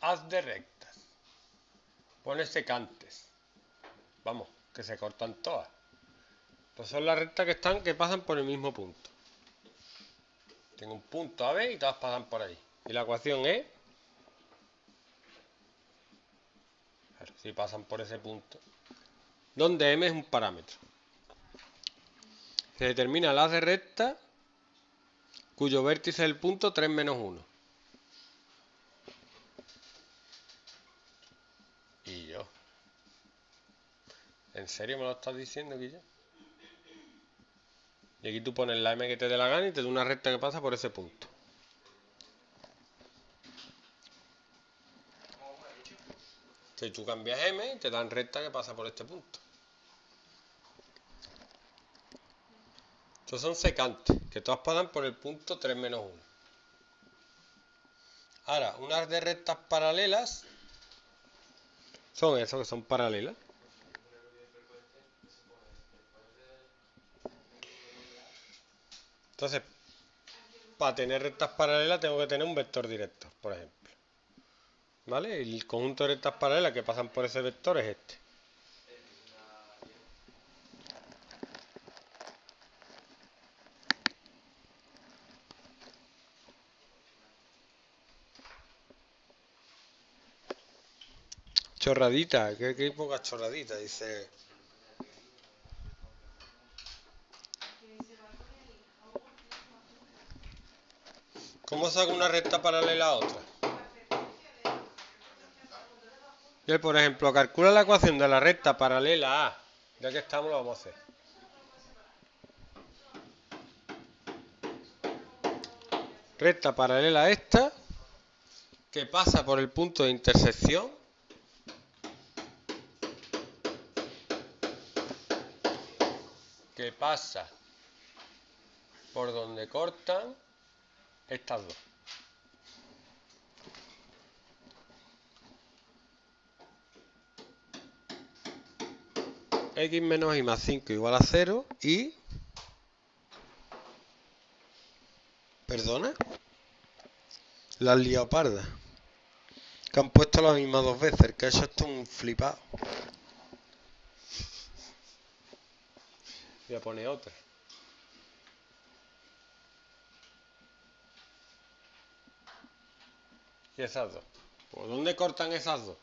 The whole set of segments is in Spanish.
haz de rectas. Pone secantes. Vamos, que se cortan todas. Pues son las rectas que están, que pasan por el mismo punto. Tengo un punto A, y todas pasan por ahí. Y la ecuación es... si pasan por ese punto. Donde M es un parámetro. Se determina la de recta cuyo vértice es el punto 3 menos 1. Y yo. ¿En serio me lo estás diciendo, Guillermo? Y aquí tú pones la m que te dé la gana y te da una recta que pasa por ese punto. Si tú cambias m, te dan recta que pasa por este punto. Estos son secantes, que todas pasan por el punto 3 menos 1. Ahora, unas de rectas paralelas son eso, que son paralelas. Entonces, para tener rectas paralelas tengo que tener un vector directo, por ejemplo. ¿Vale? El conjunto de rectas paralelas que pasan por ese vector es este. Chorradita, qué, qué poca chorradita, dice. ¿Cómo saco una recta paralela a otra? Bien, por ejemplo, calcula la ecuación de la recta paralela a. Ya que estamos, lo vamos a hacer. Recta paralela a esta, que pasa por el punto de intersección que pasa por donde cortan estas dos. x menos y más 5 igual a 0 y... ¿Perdona? Las leopardas. Que han puesto la misma dos veces. Que hecho esto un flipado. Voy a poner otra. ¿Y esas dos? ¿Por dónde cortan esas dos?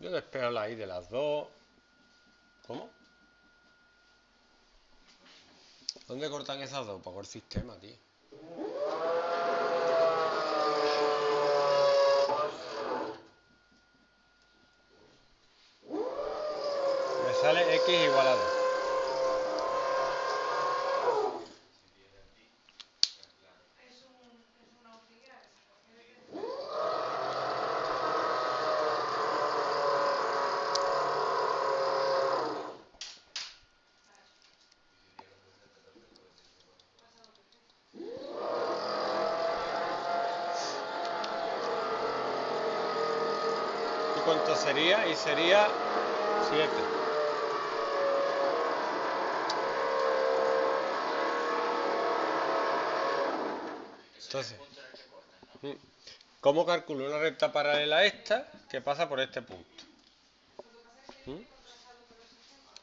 Yo espero la I de las dos. ¿Cómo? ¿Dónde cortan esas dos? Por el sistema, tío. sale x igual a 2. Cuánto sería? Y sería 7. Entonces, ¿cómo calculo una recta paralela a esta que pasa por este punto? ¿Mm?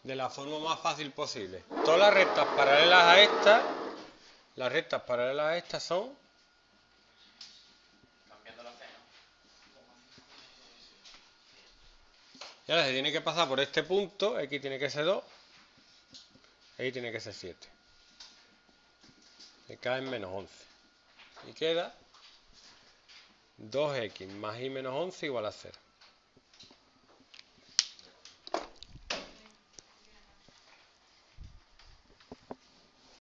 De la forma más fácil posible. Todas las rectas paralelas a esta, las rectas paralelas a esta son... Y ahora se tiene que pasar por este punto, aquí tiene que ser 2, aquí tiene que ser 7. Me cae en menos 11 y queda 2x más y menos 11 igual a 0.